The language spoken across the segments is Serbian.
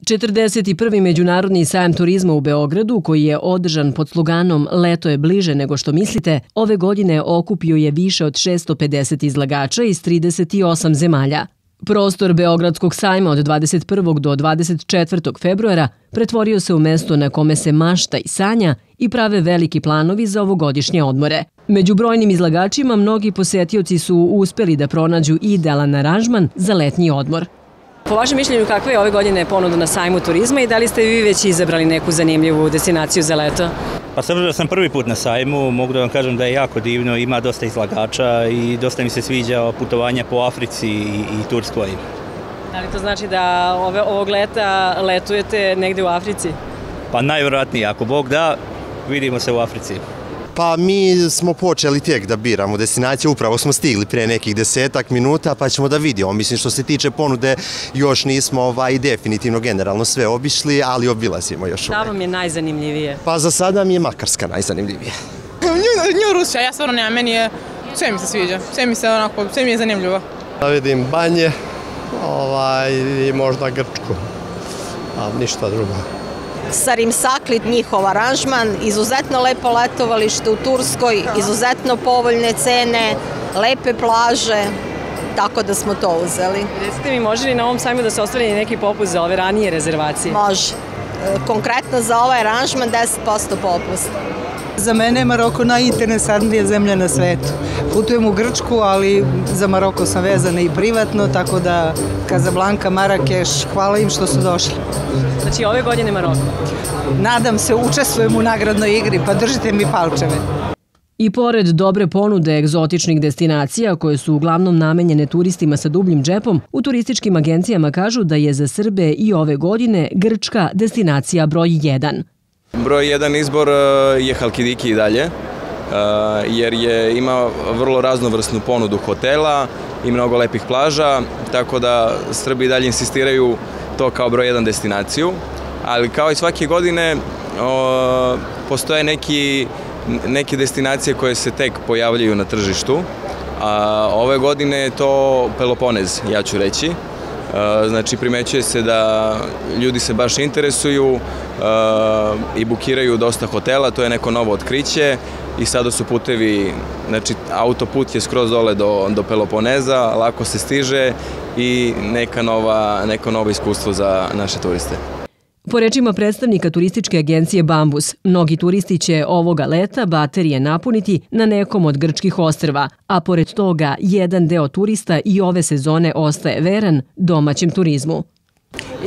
41. Međunarodni sajam turizma u Beogradu, koji je održan pod sloganom Leto je bliže nego što mislite, ove godine okupio je više od 650 izlagača iz 38 zemalja. Prostor Beogradskog sajma od 21. do 24. februara pretvorio se u mesto na kome se mašta i sanja i prave veliki planovi za ovogodišnje odmore. Među brojnim izlagačima mnogi posetioci su uspeli da pronađu idealan aranžman za letnji odmor. Po vašem mišljenju, kakva je ove godine ponuda na sajmu turizma i da li ste vi već izabrali neku zanimljivu destinaciju za leto? Pa sam da sam prvi put na sajmu, mogu da vam kažem da je jako divno, ima dosta izlagača i dosta mi se sviđa putovanja po Africi i, i Turskoj. Da li to znači da ove, ovog leta letujete negde u Africi? Pa najvjerojatnije, ako Bog da, vidimo se u Africi. Pa mi smo počeli tek da biramo destinacije, upravo smo stigli pre nekih desetak minuta, pa ćemo da vidimo. Mislim, što se tiče ponude, još nismo ovaj, definitivno generalno sve obišli, ali obilazimo još uvek. Da vam je najzanimljivije? Pa za sada mi je Makarska najzanimljivije. Nju, nju Rusija, ja stvarno nema, meni je, sve mi se sviđa, sve mi se onako, sve mi je zanimljivo. Da vidim banje, ovaj, i možda Grčku, a ništa drugo. Sarim Saklit, njihov aranžman, izuzetno lepo letovalište u Turskoj, izuzetno povoljne cene, lepe plaže, tako da smo to uzeli. Recite mi, može li na ovom sajmu da se ostvari neki popust za ove ranije rezervacije? Može. E, konkretno za ovaj aranžman 10% popust. Za mene je Maroko najinteresantnija zemlja na svetu. Putujem u Grčku, ali za Maroko sam vezana i privatno, tako da Kazablanka, Marakeš, hvala im što su došli. Znači ove godine Maroko? Nadam se, učestvujem u nagradnoj igri, pa držite mi palčeve. I pored dobre ponude egzotičnih destinacija koje su uglavnom namenjene turistima sa dubljim džepom, u turističkim agencijama kažu da je za Srbe i ove godine Grčka destinacija broj 1. Broj jedan izbor e, je Halkidiki i dalje, e, jer je ima vrlo raznovrsnu ponudu hotela i mnogo lepih plaža, tako da Srbi dalje insistiraju to kao broj jedan destinaciju, ali kao i svake godine o, postoje neki, neke destinacije koje se tek pojavljaju na tržištu, a ove godine je to Peloponez, ja ću reći, Znači, primećuje se da ljudi se baš interesuju i bukiraju dosta hotela, to je neko novo otkriće i sada su putevi, znači autoput je skroz dole do, do Peloponeza, lako se stiže i neka nova, neko novo iskustvo za naše turiste. Po rečima predstavnika turističke agencije Bambus, mnogi turisti će ovoga leta baterije napuniti na nekom od grčkih ostrva, a pored toga jedan deo turista i ove sezone ostaje veran domaćem turizmu.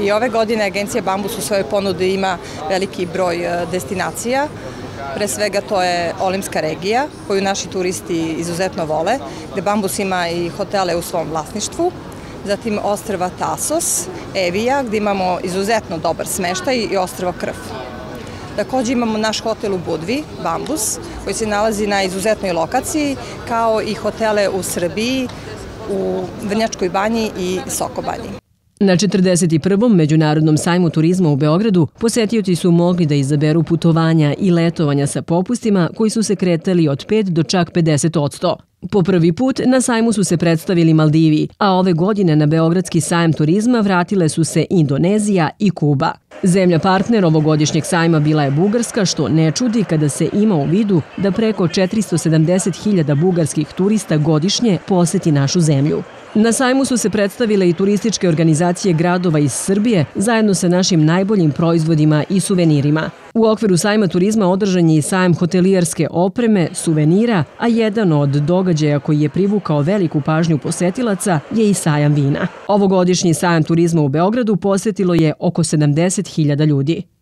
I ove godine agencija Bambus u svojoj ponudi ima veliki broj e, destinacija. Pre svega to je Olimska regija, koju naši turisti izuzetno vole, gde Bambus ima i hotele u svom vlasništvu zatim ostrava Tasos, Evija, gde imamo izuzetno dobar smeštaj i ostrava Krv. Takođe imamo naš hotel u Budvi, Bambus, koji se nalazi na izuzetnoj lokaciji, kao i hotele u Srbiji, u Vrnjačkoj banji i Sokobanji. Na 41. Međunarodnom sajmu turizma u Beogradu posetioci su mogli da izaberu putovanja i letovanja sa popustima koji su se kretali od 5 do čak 50 odsto. Po prvi put na sajmu su se predstavili Maldivi, a ove godine na Beogradski sajam turizma vratile su se Indonezija i Kuba. Zemlja partner ovogodišnjeg sajma bila je Bugarska, što ne čudi kada se ima u vidu da preko 470.000 bugarskih turista godišnje poseti našu zemlju. Na sajmu su se predstavile i turističke organizacije gradova iz Srbije zajedno sa našim najboljim proizvodima i suvenirima. U okviru sajma turizma održan je i sajam hotelijerske opreme, suvenira, a jedan od događaja koji je privukao veliku pažnju posetilaca je i sajam vina. Ovogodišnji sajam turizma u Beogradu posetilo je oko 70.000 ljudi.